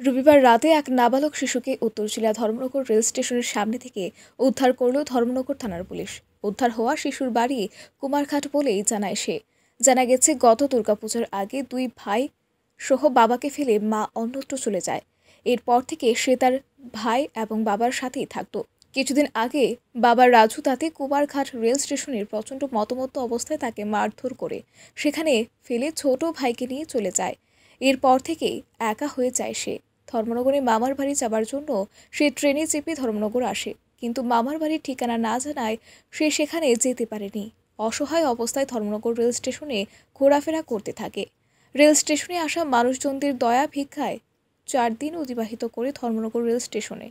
রবিবার রাতে এক নাবালক শিশুকে উত্তরশিলা ধর্মনগর রেল স্টেশনের সামনে থেকে উদ্ধার করল ধর্মনগর থানার পুলিশ। উদ্ধার হওয়া শিশুর বাড়ি কুমারঘাট বলেই জানায় সে। জানা গেছে, গত দুর্গাপূজার আগে দুই ভাই সহ বাবাকে ফেলে মা অন্যত্র চলে যায়। এরপর থেকে সে তার ভাই এবং বাবার সাথেই থাকত। কিছুদিন আগে বাবার রাজু তাতে কুমারঘাট রেল স্টেশনের প্রচণ্ড মতমত্ত অবস্থায় তাকে মারধর করে। সেখানে ফেলে ছোট ভাইকে নিয়ে চলে যায়। এরপর থেকেই একা হয়ে যায় সে। ধর্মনগরে মামার বাড়ি যাবার জন্য সে ট্রেনে চেপে ধর্মনগর আসে। কিন্তু মামার বাড়ির ঠিকানা না জানায় সে সেখানে যেতে পারেনি। অসহায় অবস্থায় ধর্মনগর রেল স্টেশনে ঘোরাফেরা করতে থাকে। রেল স্টেশনে আসা মানুষজনদের দয়া ভিক্ষায় চার দিন অতিবাহিত করে ধর্মনগর রেল স্টেশনে।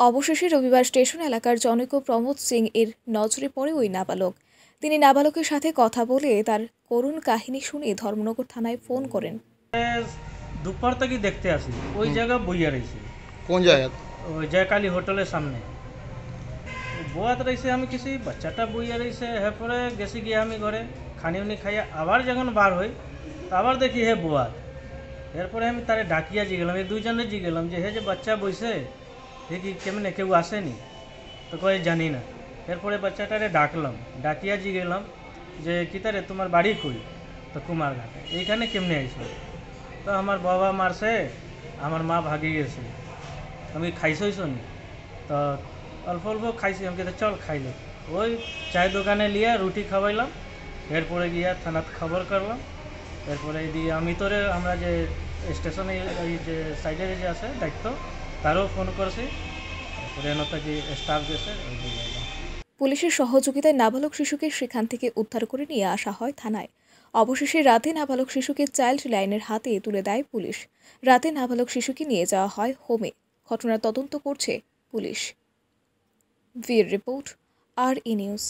অবশেষে রবিবার স্টেশন এলাকার জনৈক প্রমোদ সিং এর নজরে পড়ে ওই নাবালক। তিনি নাবালকের সাথে কথা বলে তার করুণ কাহিনী শুনে ধর্মনগর থানায় ফোন করেন। দুপুর থেকে দেখতে আসি ওই জায়গা বইয়া রয়েছে কোন জায়গা ওই জয়কালী হোটেলের সামনে বোয়াত রয়েছে আমি কিছু বাচ্চাটা বইয়া রয়েছে এরপরে গেছি গিয়ে আমি ঘরে খানি উনি খাইয়া আবার যখন বার হই তো আবার দেখি হে বোয়াত এরপরে আমি তারে ডাকিয়া জি গেলাম এই দুইজনে জি গেলাম যে হে যে বাচ্চা বইছে হে কি কেমনে কেউ আসেনি তো কয়ে জানি না এরপরে বাচ্চাটারে ডাকলাম ডাকিয়া জি গেলাম যে কিতারে তোমার বাড়ি কই তো কুমারঘাটে এইখানে কেমনে আইছো তো আমার বাবা মারছে, আমার মা ভাগে গেছে। আমি খাইছইছ নি তো অল্প অল্প খাইছি, আমি চল খাইলে ওই চায়ের দোকানে লিয়ে রুটি খাওয়াইলাম। এরপরে গিয়া থানাত খবর করলাম। এরপরে দিয়ে আমি তোরে, আমরা যে স্টেশনে ওই যে সাইডে যে আছে দায়িত্ব, তারও ফোন করছি। তারপরে এনে থেকে স্টাফ গেছে। পুলিশের সহযোগিতায় নাবালক শিশুকে সেখান থেকে উদ্ধার করে নিয়ে আসা হয় থানায়। অবশেষে রাতে নাবালক শিশুকে চাইল্ড লাইনের হাতে তুলে দেয় পুলিশ। রাতে নাবালক শিশুকে নিয়ে যাওয়া হয় হোমে। ঘটনার তদন্ত করছে পুলিশ। ভির রিপোর্ট আর ই নিউজ।